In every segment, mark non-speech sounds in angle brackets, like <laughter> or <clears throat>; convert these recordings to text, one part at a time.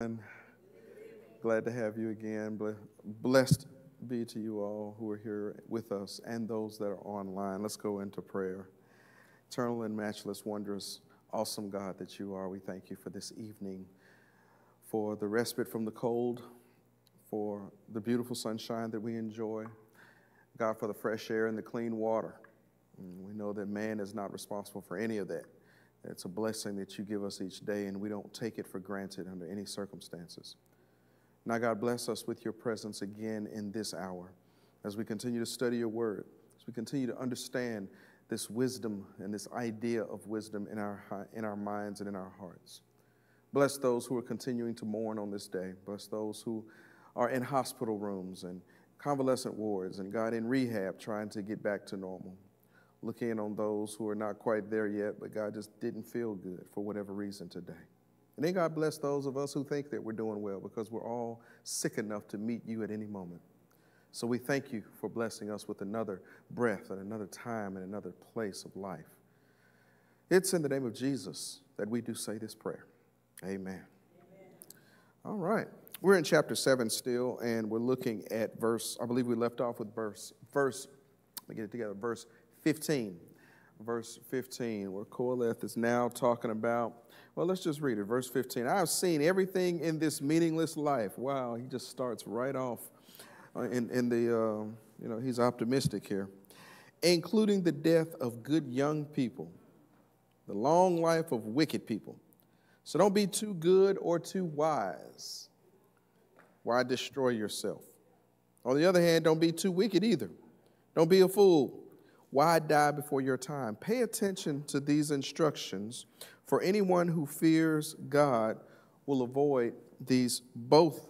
And glad to have you again. Blessed be to you all who are here with us and those that are online. Let's go into prayer. Eternal and matchless, wondrous, awesome God that you are, we thank you for this evening, for the respite from the cold, for the beautiful sunshine that we enjoy. God, for the fresh air and the clean water. And we know that man is not responsible for any of that. It's a blessing that you give us each day, and we don't take it for granted under any circumstances. Now, God, bless us with your presence again in this hour as we continue to study your word, as we continue to understand this wisdom and this idea of wisdom in our, in our minds and in our hearts. Bless those who are continuing to mourn on this day. Bless those who are in hospital rooms and convalescent wards and God in rehab trying to get back to normal look in on those who are not quite there yet, but God just didn't feel good for whatever reason today. And then God bless those of us who think that we're doing well because we're all sick enough to meet you at any moment. So we thank you for blessing us with another breath and another time and another place of life. It's in the name of Jesus that we do say this prayer. Amen. Amen. All right. We're in chapter 7 still, and we're looking at verse, I believe we left off with verse, verse, let me get it together, verse 15, verse 15, where Koheleth is now talking about, well, let's just read it. Verse 15 I have seen everything in this meaningless life. Wow, he just starts right off uh, in, in the, uh, you know, he's optimistic here, including the death of good young people, the long life of wicked people. So don't be too good or too wise. Why destroy yourself? On the other hand, don't be too wicked either. Don't be a fool. Why die before your time? Pay attention to these instructions, for anyone who fears God will avoid these both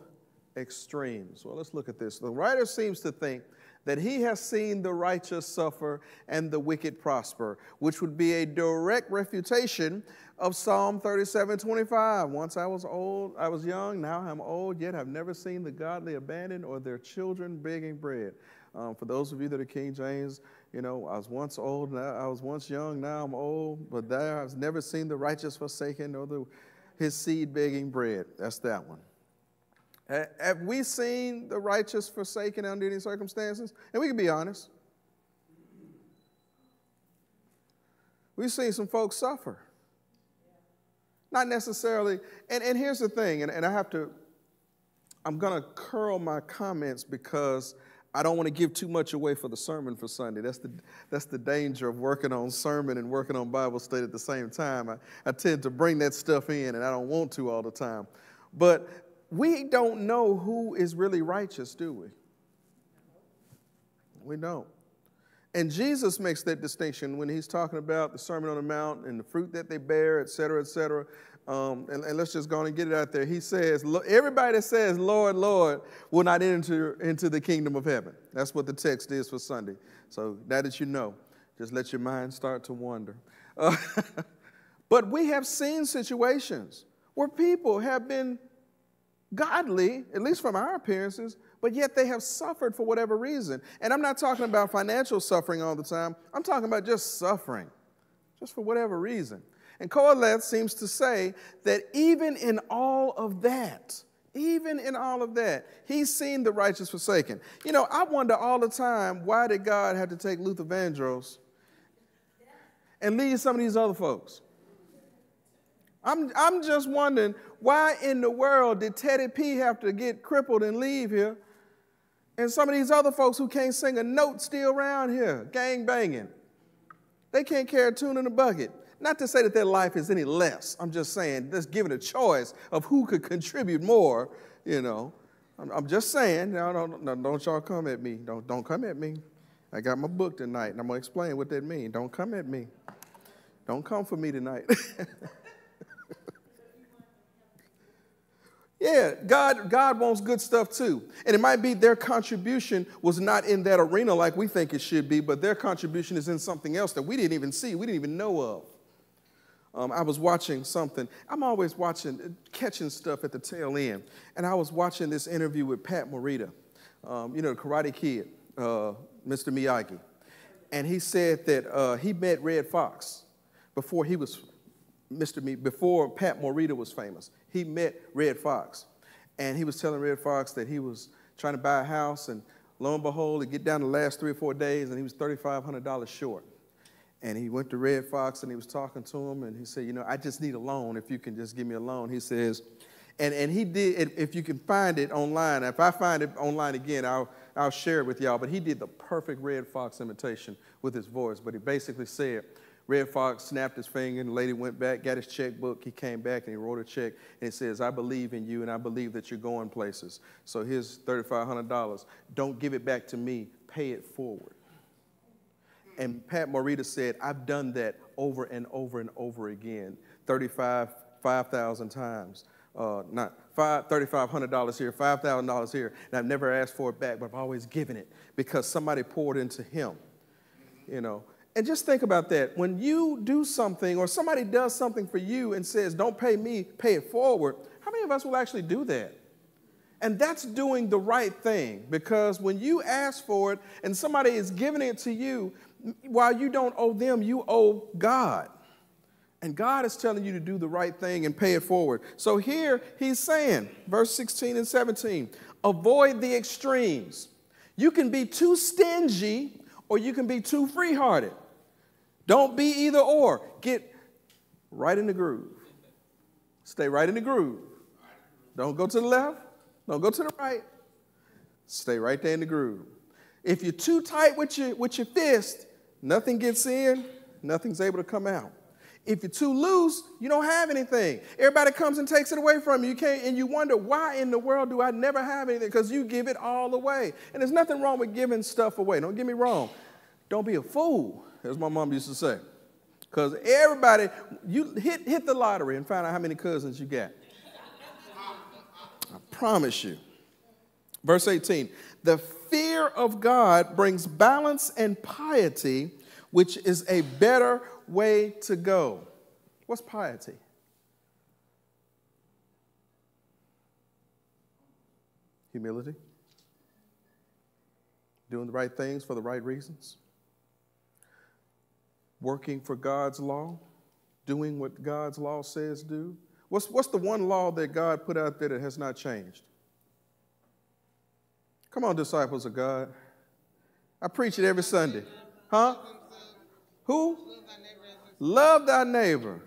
extremes. Well, let's look at this. The writer seems to think that he has seen the righteous suffer and the wicked prosper, which would be a direct refutation of Psalm 37 25. Once I was old, I was young, now I'm old, yet I've never seen the godly abandoned or their children begging bread. Um, for those of you that are King James, you know, I was once old, now I was once young, now I'm old, but there I've never seen the righteous forsaken or the, his seed begging bread. That's that one. Have we seen the righteous forsaken under any circumstances? And we can be honest. We've seen some folks suffer. Not necessarily, and, and here's the thing, and, and I have to, I'm going to curl my comments because I don't want to give too much away for the sermon for Sunday. That's the, that's the danger of working on sermon and working on Bible study at the same time. I, I tend to bring that stuff in, and I don't want to all the time. But we don't know who is really righteous, do we? We don't. And Jesus makes that distinction when he's talking about the Sermon on the Mount and the fruit that they bear, et cetera, et cetera. Um, and, and, let's just go and get it out there. He says, everybody that says, Lord, Lord, will not enter into the kingdom of heaven. That's what the text is for Sunday. So now that you know. Just let your mind start to wander. Uh, <laughs> but we have seen situations where people have been godly, at least from our appearances, but yet they have suffered for whatever reason. And I'm not talking about financial suffering all the time, I'm talking about just suffering, just for whatever reason. And Koheleth seems to say that even in all of that, even in all of that, he's seen the righteous forsaken. You know, I wonder all the time why did God have to take Luther Vandross and leave some of these other folks? I'm, I'm just wondering why in the world did Teddy P have to get crippled and leave here? And some of these other folks who can't sing a note still around here, gang banging. They can't carry a tune in a bucket. Not to say that their life is any less. I'm just saying, just given a choice of who could contribute more, you know. I'm, I'm just saying, no, don't, no, don't y'all come at me. Don't, don't come at me. I got my book tonight, and I'm going to explain what that means. Don't come at me. Don't come for me tonight. <laughs> Yeah, God, God wants good stuff too. And it might be their contribution was not in that arena like we think it should be, but their contribution is in something else that we didn't even see, we didn't even know of. Um, I was watching something. I'm always watching, catching stuff at the tail end. And I was watching this interview with Pat Morita, um, you know, the Karate Kid, uh, Mr. Miyagi. And he said that uh, he met Redd Foxx before he was Mr. Me, before Pat Morita was famous. he met Redd Foxx. And he was telling Redd Foxx that he was trying to buy a house, and lo and behold, he get down the last three or four days, and he was $3,500 short. And he went to Redd Foxx and he was talking to him, and he said, You know, I just need a loan. If you can just give me a loan. He says, and, and he did, if you can find it online, if I find it online again, I'll, I'll share it with y'all. But he did the perfect Redd Foxx imitation with his voice. But he basically said, Redd Foxx snapped his finger, and the lady went back, got his checkbook. He came back and he wrote a check, and it says, I believe in you, and I believe that you're going places. So here's $3,500. Don't give it back to me, pay it forward. And Pat Morita said, I've done that over and over and over again, 35, 5,000 times uh, not five, $3,500 here, $5,000 here, and I've never asked for it back, but I've always given it because somebody poured into him, you know. And just think about that. When you do something or somebody does something for you and says, don't pay me, pay it forward, how many of us will actually do that? And that's doing the right thing because when you ask for it and somebody is giving it to you, while you don't owe them, you owe God. And God is telling you to do the right thing and pay it forward. So here he's saying, verse 16 and 17, avoid the extremes. You can be too stingy or you can be too free hearted. Don't be either or. Get right in the groove. Stay right in the groove. Don't go to the left, don't go to the right. Stay right there in the groove. If you're too tight with your, with your fist, nothing gets in, nothing's able to come out. If you're too loose, you don't have anything. Everybody comes and takes it away from you. You can't, and you wonder why in the world do I never have anything? Because you give it all away. And there's nothing wrong with giving stuff away. Don't get me wrong. Don't be a fool, as my mom used to say. Because everybody, you hit, hit the lottery and find out how many cousins you got. I promise you. Verse 18 The fear of God brings balance and piety, which is a better way to go. What's piety? Humility. Doing the right things for the right reasons. Working for God's law. Doing what God's law says do. What's, what's the one law that God put out there that has not changed? Come on, disciples of God. I preach it every Sunday. Huh? Who? Love thy neighbor.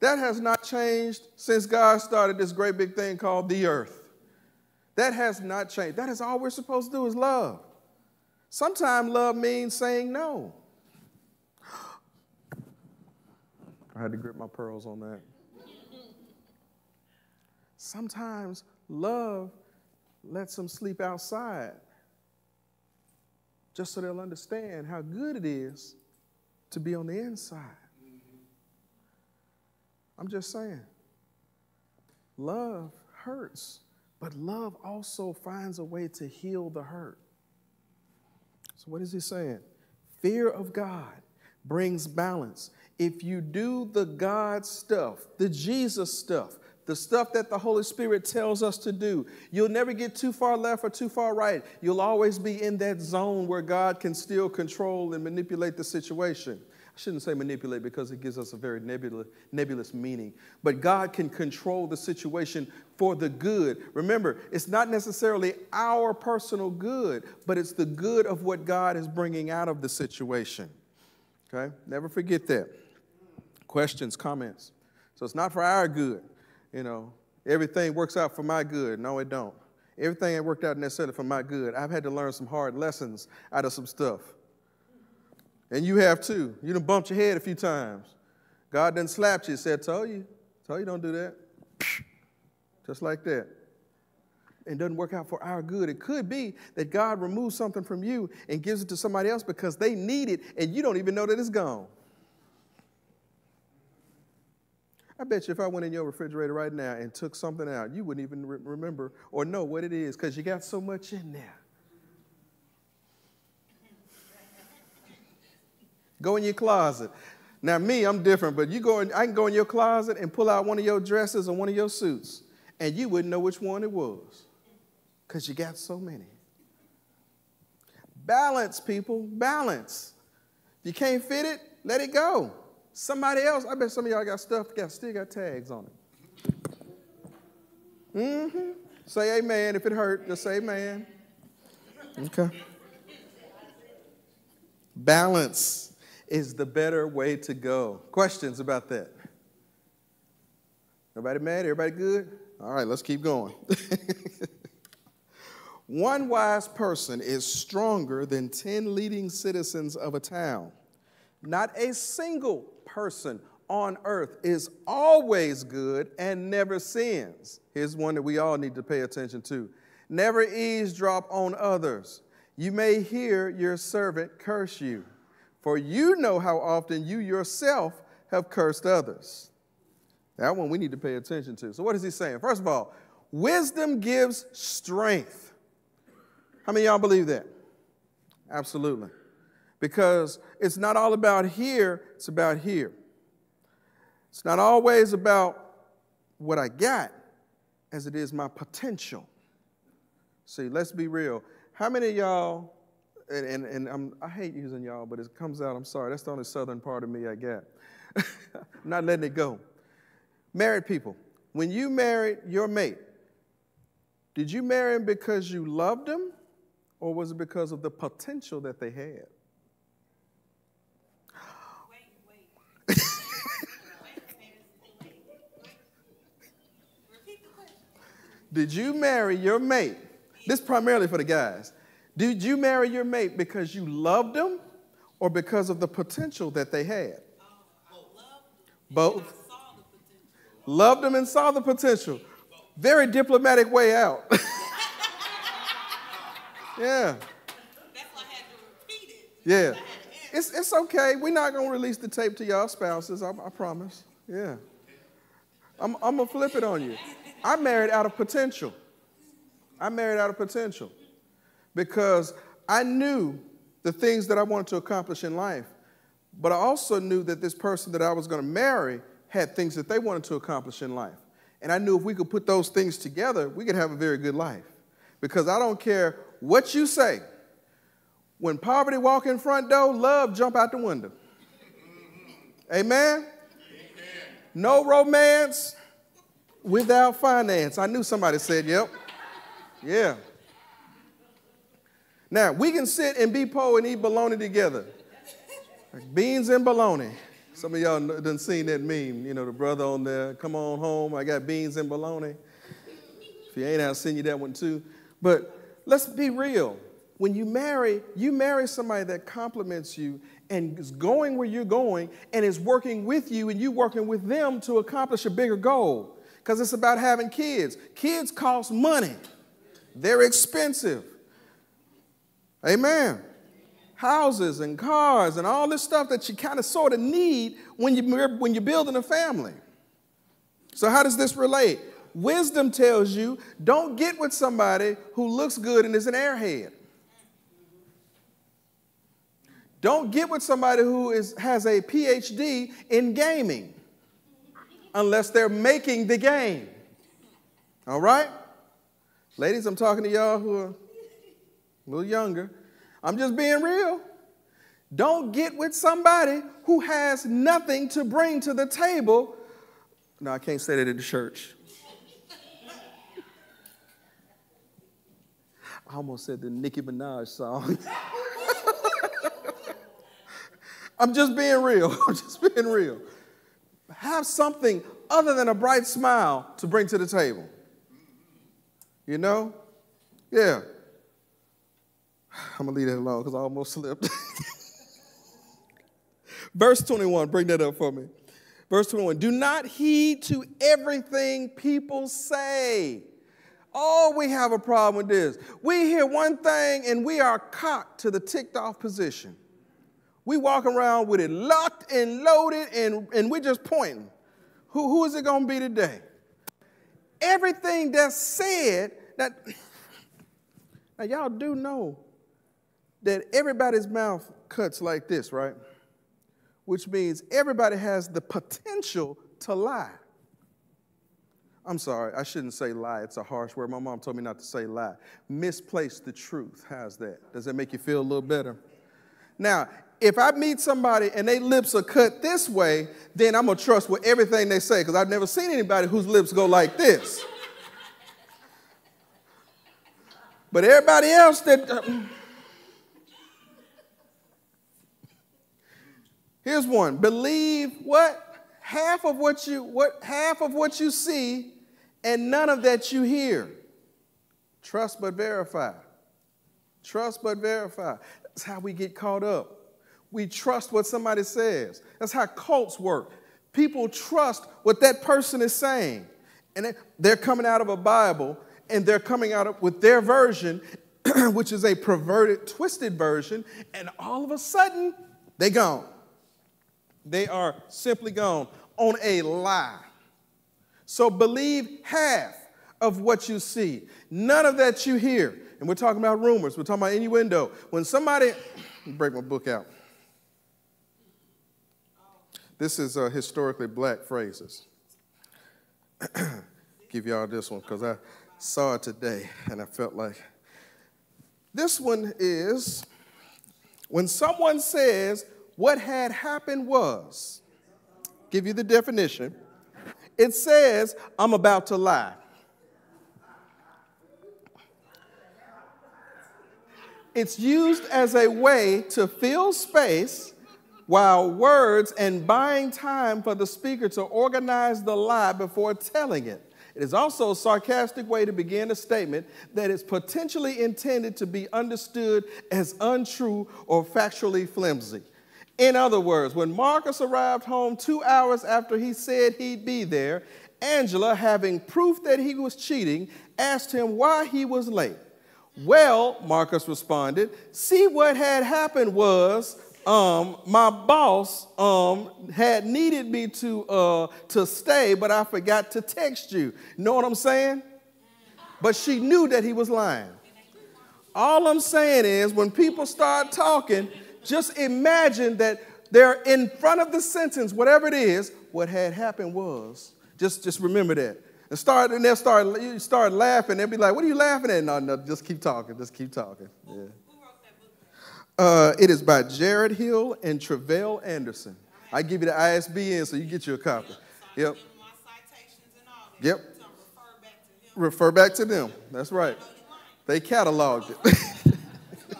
That has not changed since God started this great big thing called the earth. That has not changed. That is all we're supposed to do is love. Sometimes love means saying no. I had to grip my pearls on that. Sometimes love lets them sleep outside just so they'll understand how good it is to be on the inside. Mm-hmm. I'm just saying. Love hurts, but love also finds a way to heal the hurt. So, what is he saying? Fear of God brings balance. If you do the God stuff, the Jesus stuff, the stuff that the Holy Spirit tells us to do, you'll never get too far left or too far right. You'll always be in that zone where God can still control and manipulate the situation. I shouldn't say manipulate because it gives us a very nebulous, nebulous meaning. But God can control the situation for the good. Remember, it's not necessarily our personal good, but it's the good of what God is bringing out of the situation. Okay? Never forget that. Questions, comments. So it's not for our good. You know, everything works out for my good. No, it don't. Everything ain't worked out necessarily for my good. I've had to learn some hard lessons out of some stuff. And you have too. You done bumped your head a few times. God done slapped you, said, Told you. Told you don't do that. Just like that. It doesn't work out for our good. It could be that God removes something from you and gives it to somebody else because they need it and you don't even know that it's gone. I bet you if I went in your refrigerator right now and took something out, you wouldn't even re- remember or know what it is because you got so much in there. Go in your closet. Now, me, I'm different, but you go in, I can go in your closet and pull out one of your dresses or one of your suits, and you wouldn't know which one it was because you got so many. Balance, people, balance. If you can't fit it, let it go. Somebody else, I bet some of y'all got stuff, got, still got tags on it. Mm-hmm. Say amen. If it hurt, just say amen. Okay. Balance is the better way to go. Questions about that? Nobody mad? Everybody good? All right, let's keep going. <laughs> One wise person is stronger than 10 leading citizens of a town. Not a single person on earth is always good and never sins. Here's one that we all need to pay attention to. Never eavesdrop on others. You may hear your servant curse you, for you know how often you yourself have cursed others. That one we need to pay attention to. So, what is he saying? First of all, wisdom gives strength. How many y'all believe that? Absolutely. Because it's not all about here, it's about here. It's not always about what I got as it is my potential. See, let's be real. How many y'all, and, and, and I'm, i hate using y'all, but it comes out, I'm sorry, that's the only southern part of me I got. <laughs> I'm not letting it go. Married people, when you married your mate, did you marry him because you loved him or was it because of the potential that they had? Did you marry your mate? This primarily for the guys. Did you marry your mate because you loved them or because of the potential that they had? Both. Loved them and saw the potential. Very diplomatic way out. <laughs> Yeah. That's why I had to repeat it. Yeah. It's, it's okay. We're not going to release the tape to y'all spouses, I, I promise. Yeah. I'm, I'm going to flip it on you. I married out of potential. I married out of potential because I knew the things that I wanted to accomplish in life, but I also knew that this person that I was going to marry had things that they wanted to accomplish in life. And I knew if we could put those things together, we could have a very good life. Because I don't care what you say. When poverty walk in front door, love jump out the window. Amen? Amen? No romance without finance. I knew somebody said, yep. Yeah. Now, we can sit and be poor and eat bologna together. Like beans and bologna. Some of y'all done seen that meme, you know, the brother on there, come on home, I got beans and bologna. If you ain't, I'll send you that one too. But let's be real. When you marry, you marry somebody that compliments you and is going where you're going and is working with you and you working with them to accomplish a bigger goal. Because it's about having kids. Kids cost money. They're expensive. Amen. Houses and cars and all this stuff that you kind of sort of need when, you, when you're building a family. So, how does this relate? Wisdom tells you don't get with somebody who looks good and is an airhead. Don't get with somebody who is, has a PhD in gaming unless they're making the game. All right? Ladies, I'm talking to y'all who are a little younger. I'm just being real. Don't get with somebody who has nothing to bring to the table. No, I can't say that in the church. I almost said the Nicki Minaj song. <laughs> I'm just being real. <laughs> I'm just being real. Have something other than a bright smile to bring to the table. You know? Yeah. I'm going to leave that alone because I almost slipped. <laughs> Verse 21, bring that up for me. Verse 21 Do not heed to everything people say Oh, we have a problem with this. We hear one thing and we are cocked to the ticked off position. We walk around with it locked and loaded and, and we're just pointing. Who, who is it going to be today? Everything that's said, that <coughs> now y'all do know that everybody's mouth cuts like this, right? Which means everybody has the potential to lie. I'm sorry, I shouldn't say lie. It's a harsh word. My mom told me not to say lie. Misplace the truth. How's that? Does that make you feel a little better? Now, if I meet somebody and their lips are cut this way, then I'm to trust with everything they say because I've never seen anybody whose lips go like this. But everybody else that. Uh, here's one. Believe what? Half of what you what half of what you see and none of that you hear. Trust but verify. Trust but verify. That's how we get caught up. We trust what somebody says. That's how cults work. People trust what that person is saying. And they're coming out of a Bible and they're coming out with their version, <clears throat> which is a perverted, twisted version, and all of a sudden, they gone. They are simply gone on a lie. So believe half of what you see, none of that you hear. And we're talking about rumors, we're talking about innuendo. When somebody, break my book out. This is uh, historically black phrases. <clears throat> Give y'all this one because I saw it today and I felt like. This one is when someone says, What had happened was, give you the definition, it says, I'm about to lie. It's used as a way to fill space while words and buying time for the speaker to organize the lie before telling it. It is also a sarcastic way to begin a statement that is potentially intended to be understood as untrue or factually flimsy. In other words, when Marcus arrived home two hours after he said he'd be there, Angela, having proof that he was cheating, asked him why he was late. Well, Marcus responded, see what had happened was um, my boss um, had needed me to, uh, to stay, but I forgot to text you. Know what I'm saying? But she knew that he was lying. All I'm saying is when people start talking, just imagine that they're in front of the sentence, whatever it is, what had happened was. Just, just remember that. And start, and they'll start, you start laughing. They'll be like, what are you laughing at? No, no, just keep talking. Just keep talking. Yeah. Uh, it is by Jarrett Hill and Tre'vell Anderson. I give you the ISBN so you get you a copy. Yep. Yep. Refer back to them. That's right. They cataloged it. <laughs>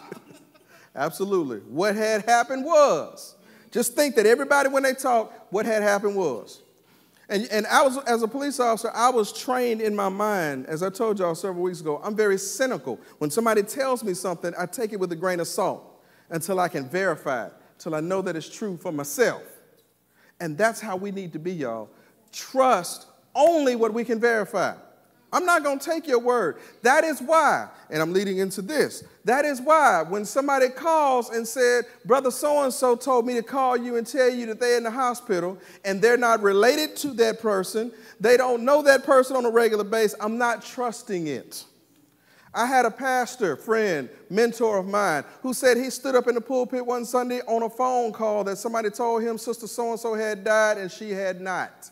Absolutely. What had happened was. Just think that everybody, when they talk, what had happened was. And, and I was, as a police officer, I was trained in my mind, as I told y'all several weeks ago, I'm very cynical. When somebody tells me something, I take it with a grain of salt until I can verify it, till I know that it's true for myself. And that's how we need to be, y'all. Trust only what we can verify. I'm not going to take your word. That is why, and I'm leading into this. That is why when somebody calls and said, Brother so and so told me to call you and tell you that they're in the hospital and they're not related to that person, they don't know that person on a regular basis, I'm not trusting it. I had a pastor, friend, mentor of mine, who said he stood up in the pulpit one Sunday on a phone call that somebody told him Sister so and so had died and she had not.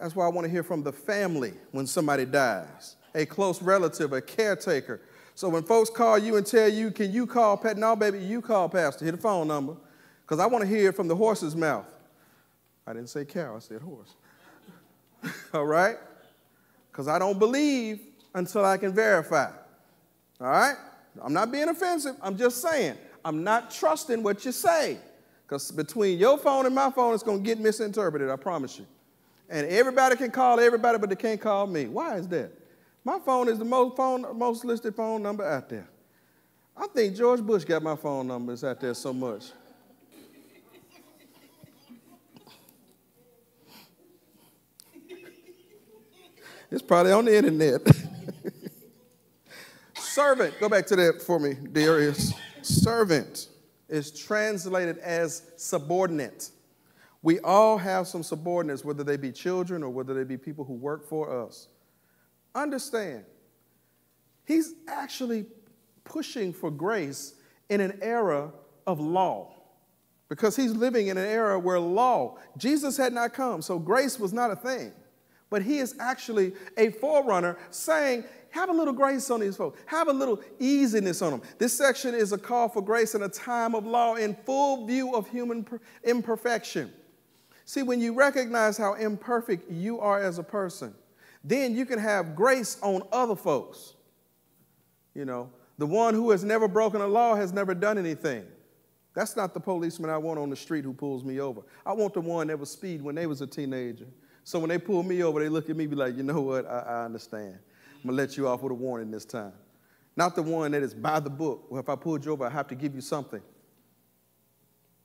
That's why I want to hear from the family when somebody dies, a close relative, a caretaker. So when folks call you and tell you, can you call Pat? No, baby, you call Pastor. Hit the phone number. Because I want to hear it from the horse's mouth. I didn't say cow, I said horse. <laughs> All right? Because I don't believe until I can verify. All right? I'm not being offensive. I'm just saying, I'm not trusting what you say. Because between your phone and my phone, it's going to get misinterpreted, I promise you. And everybody can call everybody, but they can't call me. Why is that? My phone is the most, phone, most listed phone number out there. I think George Bush got my phone numbers out there so much. it's probably on the internet. <laughs> Servant, go back to that for me, Darius. Servant is translated as subordinate. We all have some subordinates, whether they be children or whether they be people who work for us. Understand, he's actually pushing for grace in an era of law because he's living in an era where law, Jesus had not come, so grace was not a thing. But he is actually a forerunner saying, have a little grace on these folks. Have a little easiness on them. This section is a call for grace in a time of law in full view of human imperfection. See, when you recognize how imperfect you are as a person, then you can have grace on other folks. You know, the one who has never broken a law has never done anything. That's not the policeman I want on the street who pulls me over. I want the one that was speed when they was a teenager. So when they pull me over, they look at me and be like, you know what, I, I understand. I'm gonna let you off with a warning this time. Not the one that is by the book. Well, if I pulled you over, I have to give you something.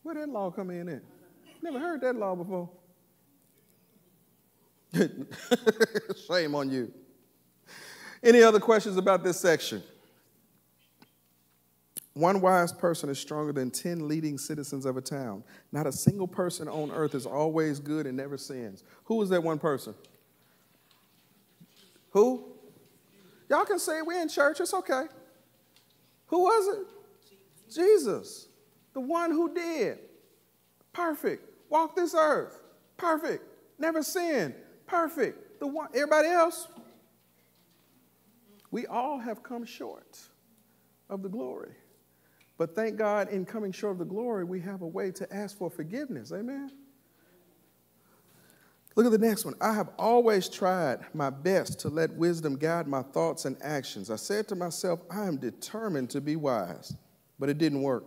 Where that law come in at? Never heard that law before. <laughs> Shame on you. Any other questions about this section? One wise person is stronger than 10 leading citizens of a town. Not a single person on earth is always good and never sins. Who is that one person? Who? Y'all can say we're in church, it's okay. Who was it? Jesus, the one who did. Perfect. Walked this earth. Perfect. Never sinned. Perfect. The one everybody else. We all have come short of the glory. But thank God, in coming short of the glory, we have a way to ask for forgiveness. Amen? Look at the next one. I have always tried my best to let wisdom guide my thoughts and actions. I said to myself, I am determined to be wise, but it didn't work.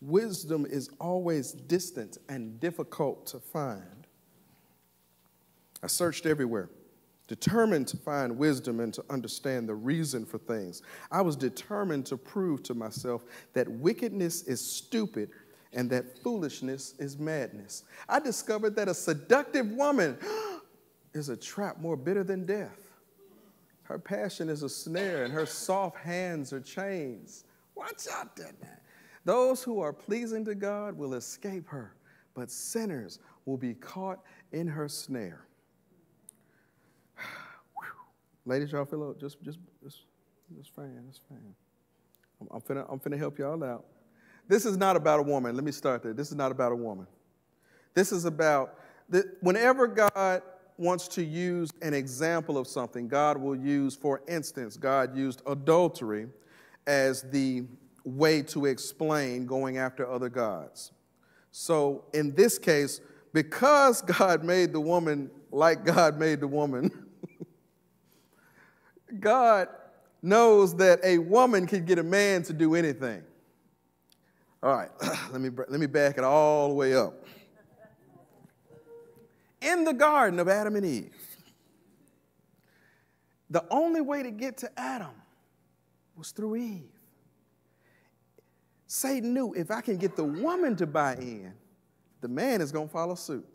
Wisdom is always distant and difficult to find. I searched everywhere determined to find wisdom and to understand the reason for things. I was determined to prove to myself that wickedness is stupid and that foolishness is madness. I discovered that a seductive woman <gasps> is a trap more bitter than death. Her passion is a snare, and her soft hands are chains. Watch out there now. Those who are pleasing to God will escape her, but sinners will be caught in her snare. <sighs> Ladies, y'all feel up. Just, just, just, just fan, just fan. I'm, I'm finna, I'm finna help y'all out. This is not about a woman. Let me start there. This is not about a woman. This is about that whenever God wants to use an example of something, God will use, for instance, God used adultery as the way to explain going after other gods. So in this case, because <laughs> God made the woman like God made the woman, <laughs> God knows that a woman can get a man to do anything. All right, <clears throat> let me, let me back it all the way up. In the garden of Adam and Eve, the only way to get to Adam was through Eve. Satan knew if I can get the woman to buy in, the man is going to follow suit.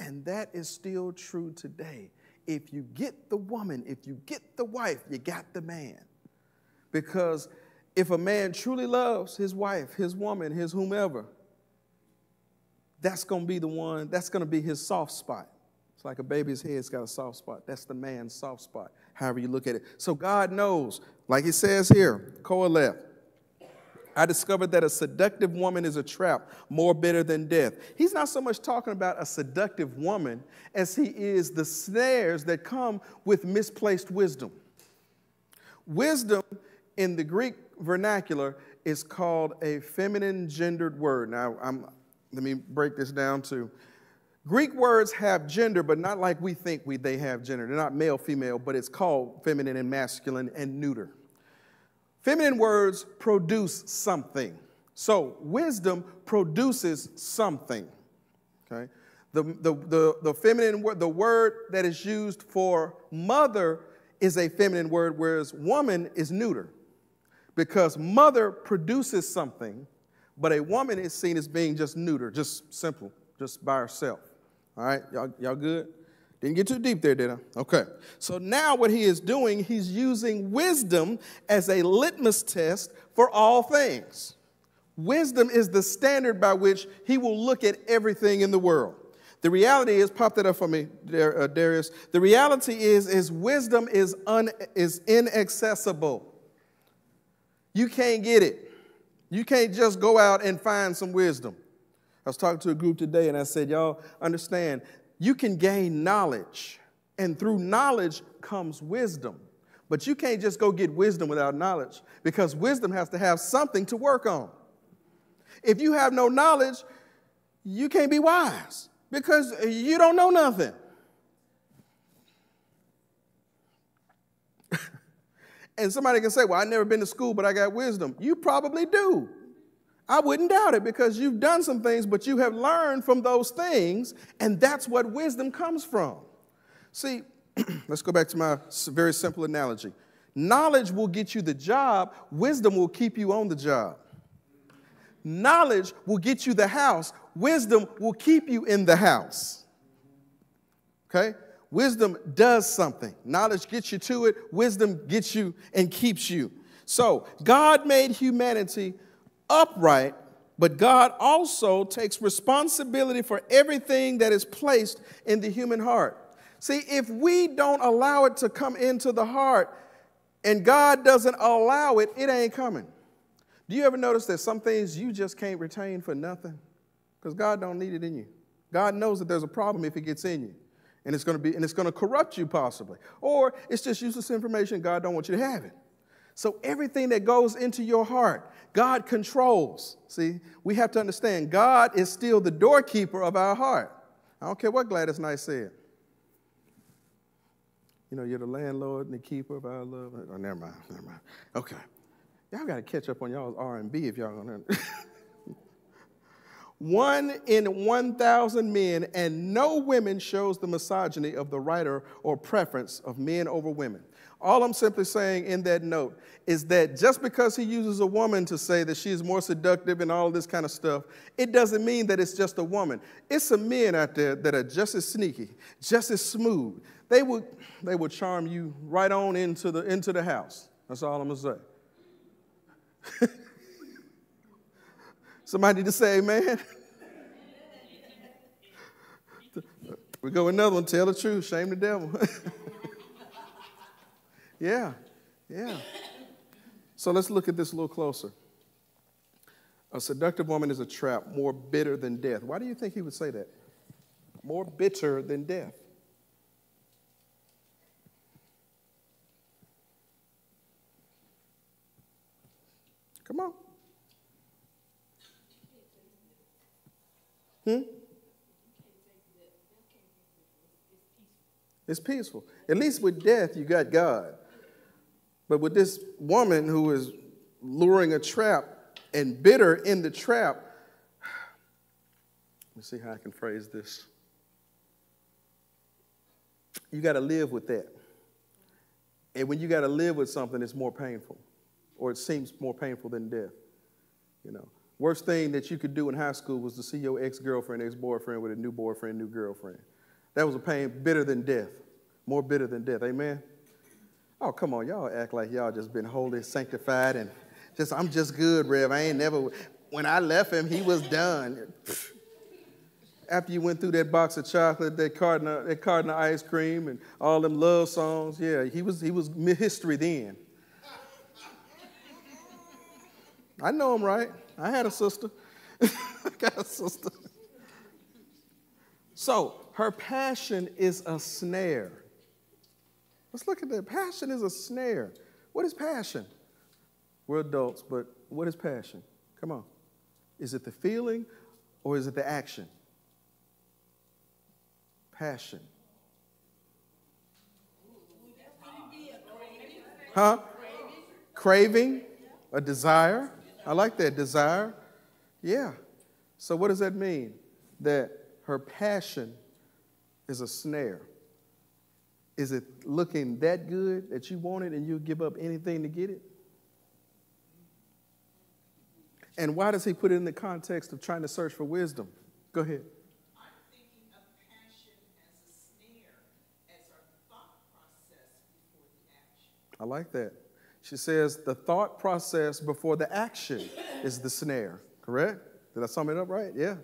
And that is still true today if you get the woman, if you get the wife, you got the man. Because if a man truly loves his wife, his woman, his whomever, that's going to be the one, that's going to be his soft spot. It's like a baby's head's got a soft spot. That's the man's soft spot, however you look at it. So God knows, like he says here, Qoheleth, I discovered that a seductive woman is a trap more bitter than death. He's not so much talking about a seductive woman as he is the snares that come with misplaced wisdom. Wisdom in the Greek vernacular is called a feminine gendered word. Now, I'm, let me break this down to Greek words have gender, but not like we think we, they have gender. They're not male, female, but it's called feminine and masculine and neuter. Feminine words produce something. So wisdom produces something. Okay? The, the, the, the feminine word, the word that is used for mother is a feminine word, whereas woman is neuter. Because mother produces something, but a woman is seen as being just neuter, just simple, just by herself. All right, y'all, y'all good? Didn't get too deep there, did I? Okay. So now what he is doing, he's using wisdom as a litmus test for all things. Wisdom is the standard by which he will look at everything in the world. The reality is, pop that up for me, uh, Darius. The reality is, is wisdom is, un, is inaccessible. You can't get it. You can't just go out and find some wisdom. I was talking to a group today and I said, Y'all understand, you can gain knowledge, and through knowledge comes wisdom. But you can't just go get wisdom without knowledge because wisdom has to have something to work on. If you have no knowledge, you can't be wise because you don't know nothing. And somebody can say, Well, I've never been to school, but I got wisdom. You probably do. I wouldn't doubt it because you've done some things, but you have learned from those things, and that's what wisdom comes from. See, <clears throat> let's go back to my very simple analogy. Knowledge will get you the job, wisdom will keep you on the job. Knowledge will get you the house, wisdom will keep you in the house. Okay? Wisdom does something. Knowledge gets you to it, wisdom gets you and keeps you. So, God made humanity upright, but God also takes responsibility for everything that is placed in the human heart. See, if we don't allow it to come into the heart and God doesn't allow it, it ain't coming. Do you ever notice that some things you just can't retain for nothing? Because God don't need it in you. God knows that there's a problem if it gets in you. And it's going to be and it's going to corrupt you possibly. Or it's just useless information God don't want you to have it. So everything that goes into your heart, God controls. See, we have to understand God is still the doorkeeper of our heart. I don't care what Gladys Knight said. You know, you're the landlord and the keeper of our love. Oh, never mind, never mind. Okay. Y'all got to catch up on y'all's R&B if y'all to. <laughs> One in 1,000 men and no women shows the misogyny of the writer or preference of men over women. All I'm simply saying in that note is that just because he uses a woman to say that she is more seductive and all this kind of stuff, it doesn't mean that it's just a woman. It's some men out there that are just as sneaky, just as smooth. They will, they will charm you right on into the, into the house. That's all I'm going to say. <laughs> Somebody to say amen. <laughs> we go another one, tell the truth, shame the devil. <laughs> Yeah, yeah. So let's look at this a little closer. A seductive woman is a trap, more bitter than death. Why do you think he would say that? More bitter than death. Come on. Hmm? It's peaceful. At least with death, you got God. But with this woman who is luring a trap and bitter in the trap, <sighs> let me see how I can phrase this. You got to live with that. And when you got to live with something, it's more painful, or it seems more painful than death. You know, worst thing that you could do in high school was to see your ex girlfriend, ex boyfriend with a new boyfriend, new girlfriend. That was a pain bitter than death, more bitter than death. Amen. Oh, come on, y'all act like y'all just been holy, sanctified, and just, I'm just good, Rev. I ain't never, when I left him, he was done. <laughs> After you went through that box of chocolate, that carton, that carton of ice cream, and all them love songs, yeah, he was, he was history then. I know him right. I had a sister. <laughs> I got a sister. So her passion is a snare. Let's look at that. Passion is a snare. What is passion? We're adults, but what is passion? Come on. Is it the feeling or is it the action? Passion. Huh? Craving, a desire. I like that desire. Yeah. So, what does that mean? That her passion is a snare. Is it looking that good that you want it and you'll give up anything to get it? And why does he put it in the context of trying to search for wisdom? Go ahead. I'm thinking of passion as a snare, as our thought process before the action. I like that. She says the thought process before the action is the snare, correct? Did I sum it up right? Yeah.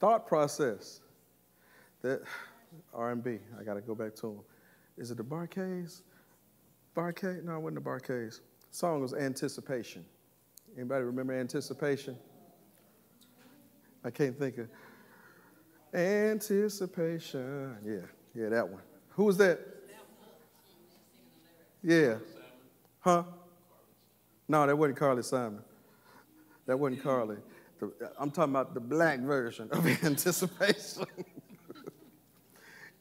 Thought process. That R&B, I got to go back to them. Is it the Bar-Kays? Bar-Kay? No, it wasn't the Bar-Kays. The song was Anticipation. Anybody remember Anticipation? I can't think of Anticipation. Yeah, yeah, that one. Who was that? Yeah. Huh? No, that wasn't Carly Simon. That wasn't Carly. I'm talking about the black version of <laughs> Anticipation.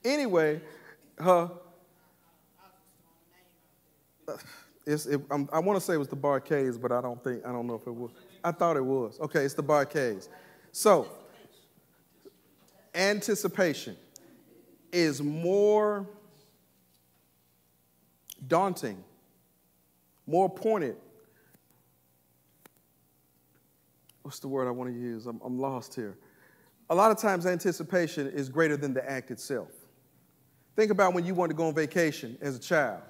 anyway, her It's, it, i want to say it was the Bar-Kays, but I don't think, I don't know if it was. I thought it was. Okay, it's the Bar-Kays. So, anticipation is more daunting, more pointed. What's the word I want to use? I'm, I'm lost here. A lot of times, anticipation is greater than the act itself. Think about when you wanted to go on vacation as a child,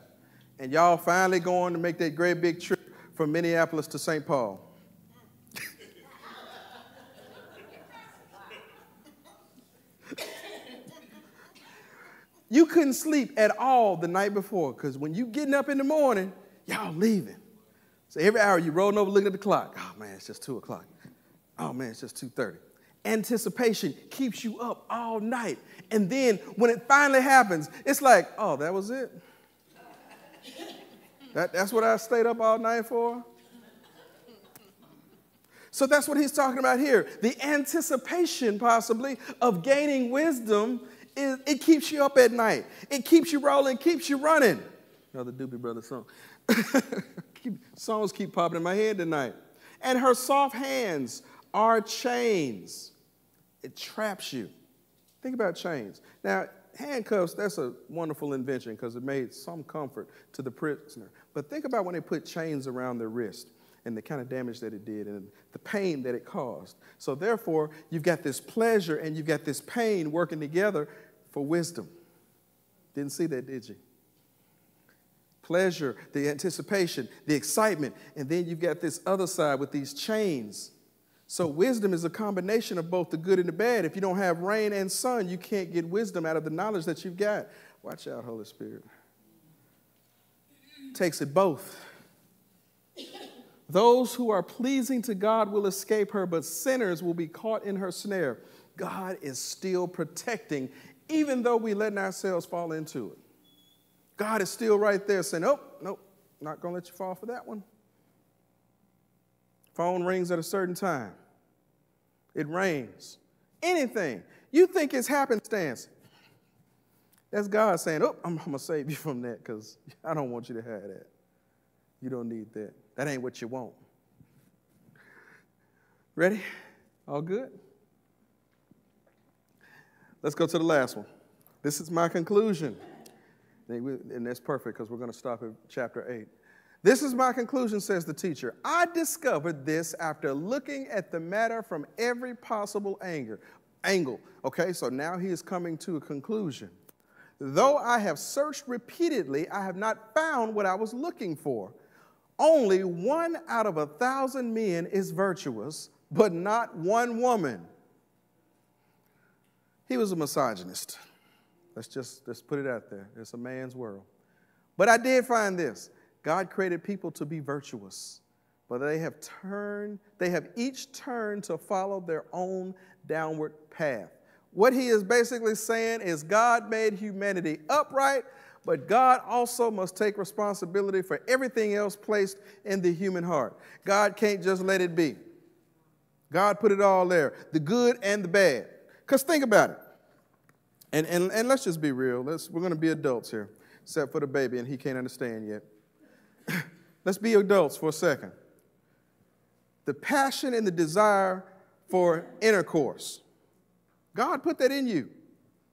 and y'all finally going to make that great big trip from Minneapolis to St. Paul. <laughs> you couldn't sleep at all the night before because when you getting up in the morning, y'all leaving. So every hour you rolling over looking at the clock. Oh man, it's just two o'clock. Oh man, it's just two thirty anticipation keeps you up all night. And then when it finally happens, it's like, oh, that was it? That, that's what I stayed up all night for? So that's what he's talking about here. The anticipation, possibly, of gaining wisdom, is, it keeps you up at night. It keeps you rolling, keeps you running. Another Doobie Brothers song. Songs keep popping in my head tonight. And her soft hands are chains it traps you. Think about chains. Now, handcuffs, that's a wonderful invention because it made some comfort to the prisoner. But think about when they put chains around their wrist and the kind of damage that it did and the pain that it caused. So, therefore, you've got this pleasure and you've got this pain working together for wisdom. Didn't see that, did you? Pleasure, the anticipation, the excitement, and then you've got this other side with these chains so, wisdom is a combination of both the good and the bad. If you don't have rain and sun, you can't get wisdom out of the knowledge that you've got. Watch out, Holy Spirit. Takes it both. Those who are pleasing to God will escape her, but sinners will be caught in her snare. God is still protecting, even though we're letting ourselves fall into it. God is still right there saying, Oh, nope, not going to let you fall for that one. Phone rings at a certain time it rains, anything. You think it's happenstance. That's God saying, Oh, I'm, I'm going to save you from that because I don't want you to have that. You don't need that. That ain't what you want. Ready? All good? Let's go to the last one. This is my conclusion. And that's perfect because we're going to stop at chapter 8. This is my conclusion, says the teacher. I discovered this after looking at the matter from every possible angle. Angle. Okay, so now he is coming to a conclusion. Though I have searched repeatedly, I have not found what I was looking for. Only one out of a thousand men is virtuous, but not one woman. He was a misogynist. Let's just let's put it out there. It's a man's world. But I did find this. God created people to be virtuous, but they have turned, they have each turned to follow their own downward path. What he is basically saying is God made humanity upright, but God also must take responsibility for everything else placed in the human heart. God can't just let it be. God put it all there, the good and the bad. Because think about it. And, and, and let's just be real. Let's, we're going to be adults here, except for the baby, and he can't understand yet. <laughs> Let's be adults for a second. The passion and the desire for intercourse. God put that in you.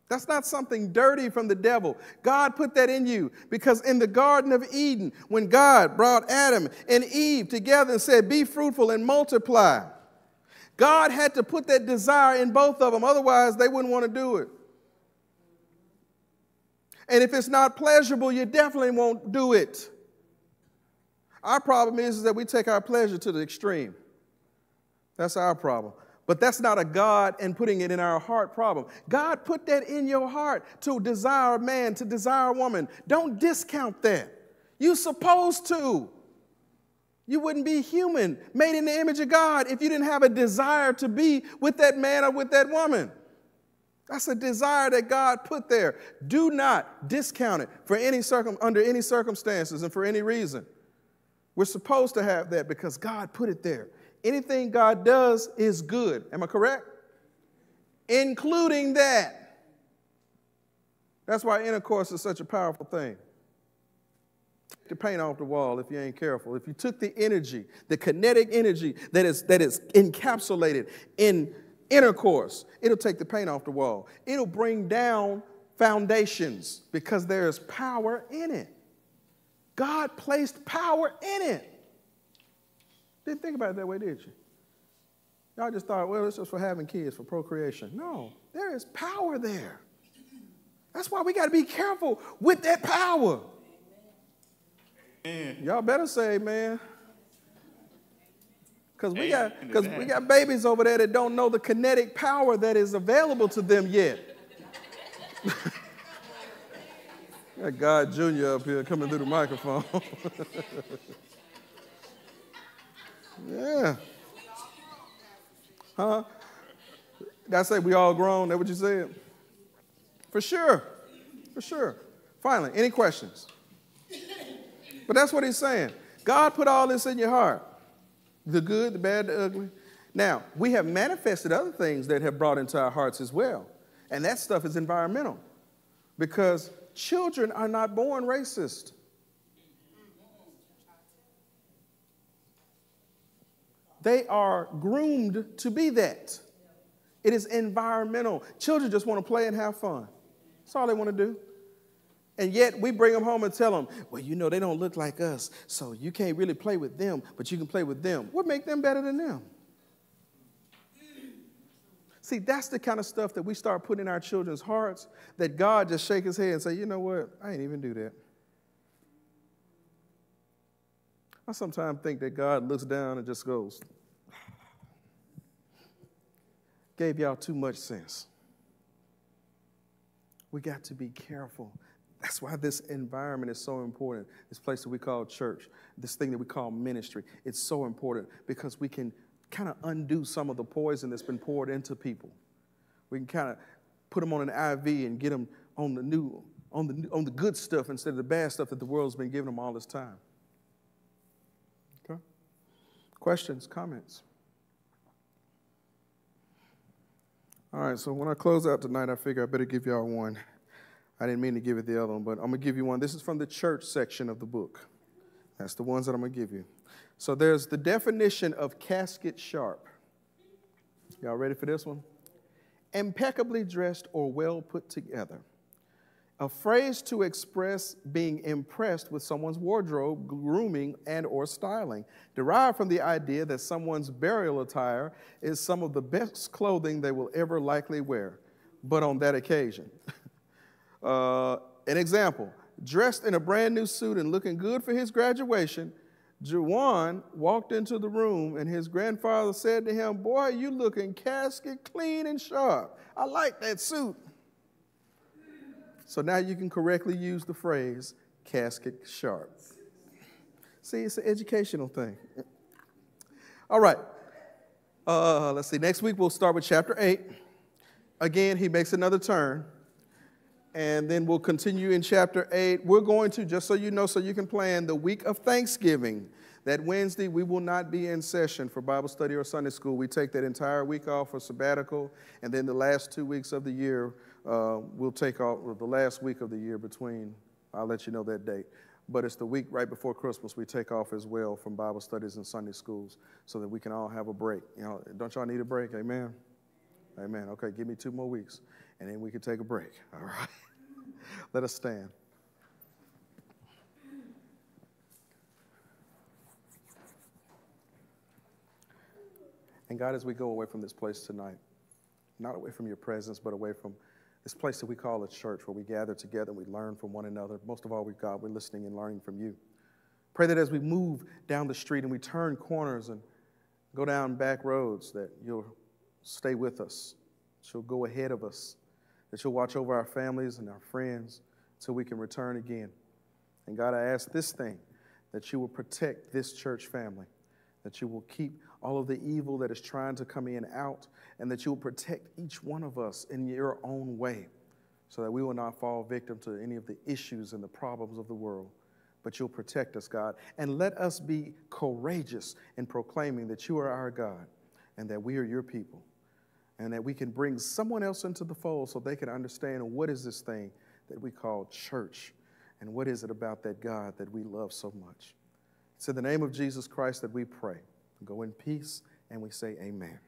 That's not something dirty from the devil. God put that in you because in the Garden of Eden, when God brought Adam and Eve together and said, Be fruitful and multiply, God had to put that desire in both of them. Otherwise, they wouldn't want to do it. And if it's not pleasurable, you definitely won't do it. Our problem is, is that we take our pleasure to the extreme. That's our problem. But that's not a God and putting it in our heart problem. God put that in your heart to desire a man, to desire a woman. Don't discount that. You're supposed to. You wouldn't be human, made in the image of God, if you didn't have a desire to be with that man or with that woman. That's a desire that God put there. Do not discount it for any circum- under any circumstances and for any reason. We're supposed to have that because God put it there. Anything God does is good. Am I correct? Including that. That's why intercourse is such a powerful thing. Take the paint off the wall if you ain't careful. If you took the energy, the kinetic energy that is, that is encapsulated in intercourse, it'll take the paint off the wall. It'll bring down foundations because there is power in it. God placed power in it. Didn't think about it that way, did you? Y'all just thought, well, it's just for having kids, for procreation. No, there is power there. That's why we got to be careful with that power. Amen. Y'all better say amen. Because we got because we got babies over there that don't know the kinetic power that is available to them yet. got God Jr. up here coming through the microphone. <laughs> yeah. Huh? Did I say we all grown? That what you said? For sure. For sure. Finally, any questions? But that's what he's saying. God put all this in your heart the good, the bad, the ugly. Now, we have manifested other things that have brought into our hearts as well. And that stuff is environmental because children are not born racist. They are groomed to be that. It is environmental. Children just want to play and have fun. That's all they want to do. And yet we bring them home and tell them, well, you know, they don't look like us, so you can't really play with them, but you can play with them. What make them better than them? See, that's the kind of stuff that we start putting in our children's hearts that God just shake his head and say, you know what? I ain't even do that. I sometimes think that God looks down and just goes, gave y'all too much sense. We got to be careful. That's why this environment is so important. This place that we call church, this thing that we call ministry, it's so important because we can kind of undo some of the poison that's been poured into people. We can kind of put them on an IV and get them on the new, on the, on the good stuff instead of the bad stuff that the world's been giving them all this time. Okay? Questions, comments? All right, so when I close out tonight, I figure I better give y'all one. I didn't mean to give it the other one, but I'm going to give you one. This is from the church section of the book. That's the ones that I'm going to give you. So there's the definition of casket sharp. Y'all ready for this one? Impeccably dressed or well put together. A phrase to express being impressed with someone's wardrobe, grooming, and or styling, derived from the idea that someone's burial attire is some of the best clothing they will ever likely wear, but on that occasion. <laughs> uh, an example, dressed in a brand new suit and looking good for his graduation, Juwan walked into the room and his grandfather said to him, Boy, you looking casket clean and sharp. I like that suit. So now you can correctly use the phrase casket sharp. See, it's an educational thing. All right. Uh, let's see. Next week we'll start with chapter 8. Again, he makes another turn. And then we'll continue in chapter 8. We're going to, just so you know, so you can plan, the week of Thanksgiving. That Wednesday, we will not be in session for Bible study or Sunday school. We take that entire week off for sabbatical. And then the last two weeks of the year, uh, we'll take off the last week of the year between, I'll let you know that date. But it's the week right before Christmas we take off as well from Bible studies and Sunday schools so that we can all have a break. You know, don't y'all need a break? Amen. Amen. Okay, give me two more weeks and then we can take a break. <laughs> All right. Let us stand. And God, as we go away from this place tonight, not away from your presence, but away from this place that we call a church where we gather together and we learn from one another. Most of all, we God, we're listening and learning from you. Pray that as we move down the street and we turn corners and go down back roads, that you'll stay with us, you'll go ahead of us, that you'll watch over our families and our friends till we can return again. And God, I ask this thing that you will protect this church family, that you will keep all of the evil that is trying to come in out, and that you will protect each one of us in your own way so that we will not fall victim to any of the issues and the problems of the world. But you'll protect us, God. And let us be courageous in proclaiming that you are our God and that we are your people and that we can bring someone else into the fold so they can understand what is this thing that we call church And what is it about that God that we love so much? It's in the name of Jesus Christ that we pray. Go in peace and we say, Amen.